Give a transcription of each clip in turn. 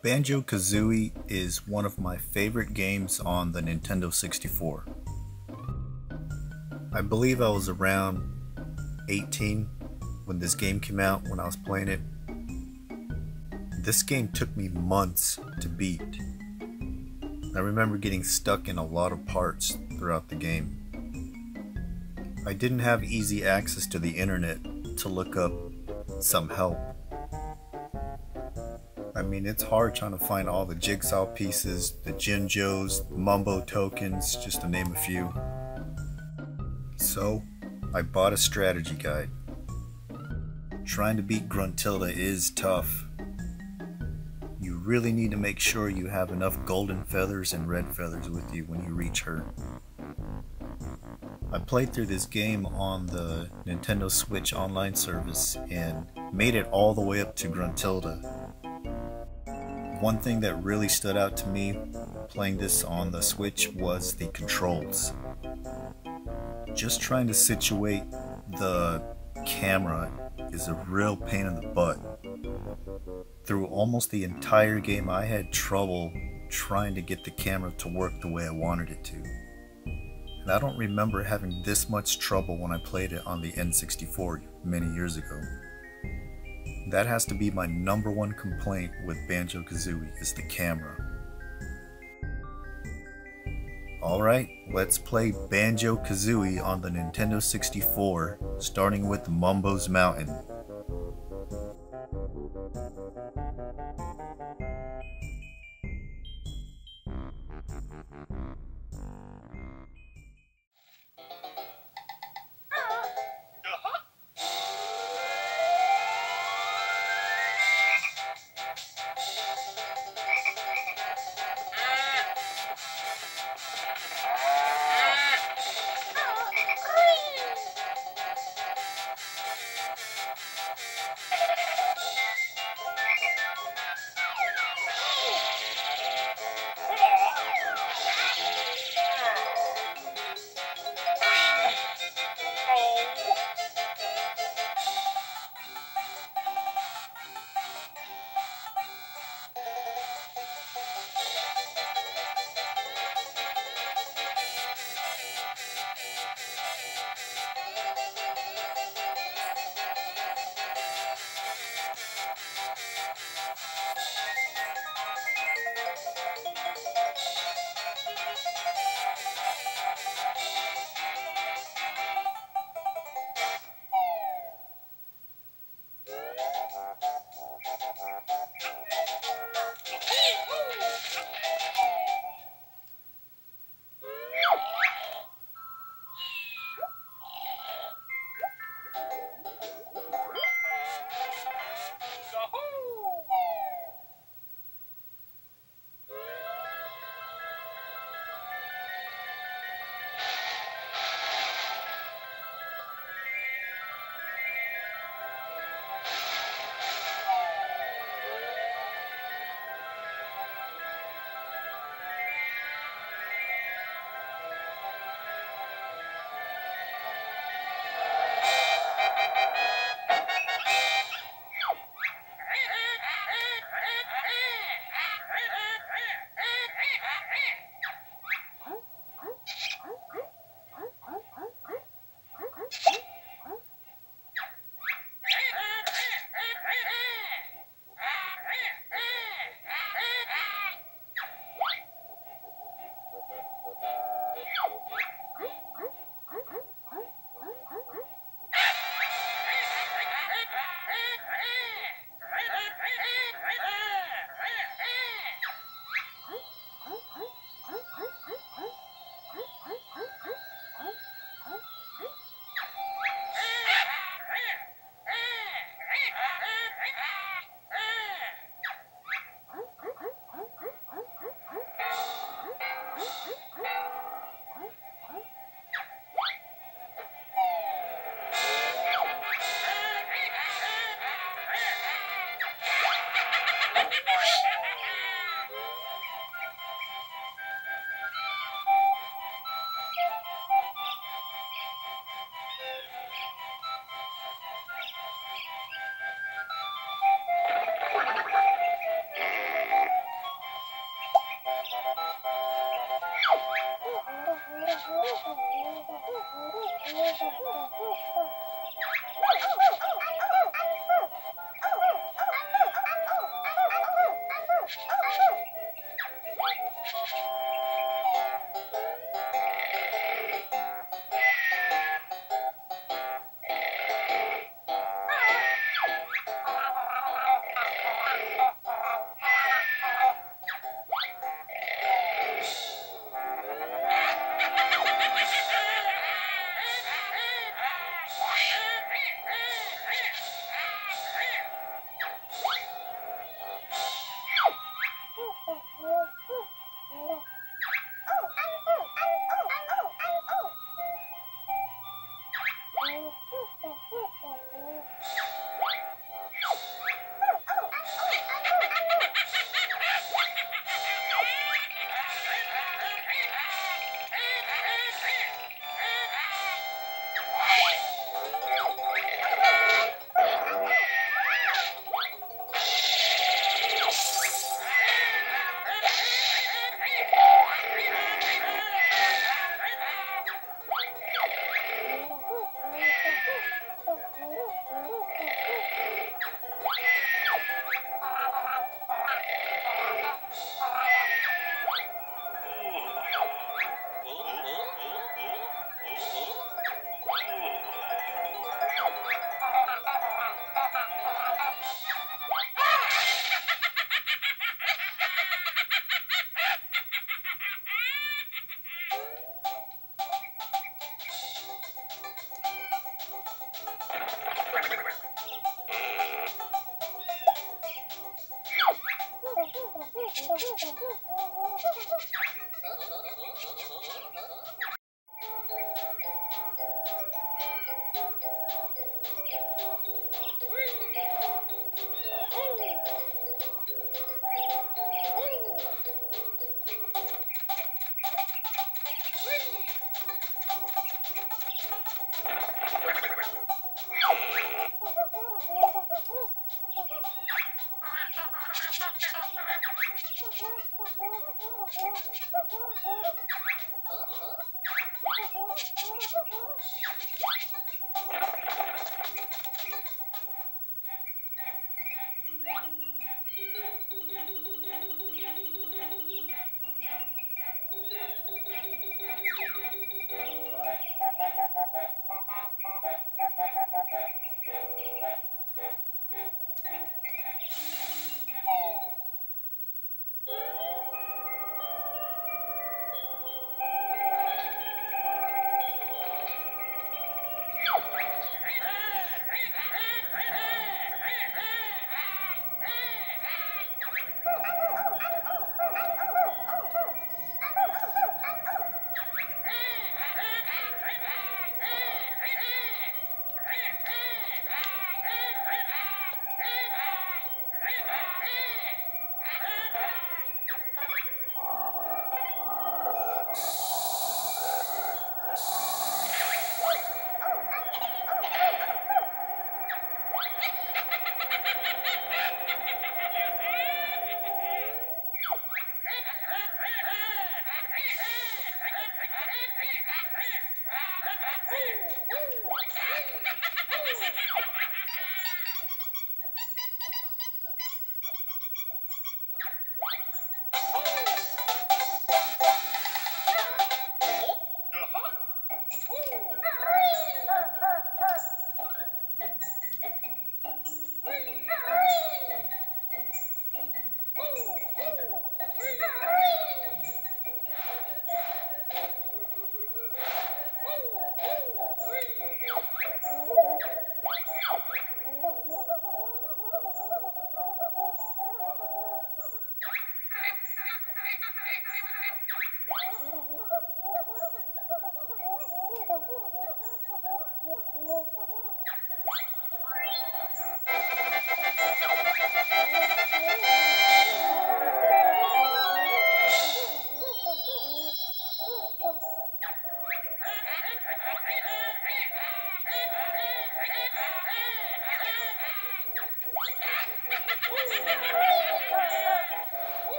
Banjo Kazooie is one of my favorite games on the Nintendo 64. I believe I was around 18 when this game came out when I was playing it. This game took me months to beat. I remember getting stuck in a lot of parts throughout the game. I didn't have easy access to the internet to look up some help. I mean, it's hard trying to find all the jigsaw pieces, the Jinjos, Mumbo tokens, just to name a few. So, I bought a strategy guide. Trying to beat Gruntilda is tough. You really need to make sure you have enough golden feathers and red feathers with you when you reach her. I played through this game on the Nintendo Switch online service and made it all the way up to Gruntilda. One thing that really stood out to me playing this on the Switch was the controls. Just trying to situate the camera is a real pain in the butt. Through almost the entire game, I had trouble trying to get the camera to work the way I wanted it to. And I don't remember having this much trouble when I played it on the N64 many years ago. That has to be my number one complaint with Banjo Kazooie is the camera. Alright, let's play Banjo Kazooie on the Nintendo 64, starting with Mumbo's Mountain.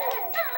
Yeah.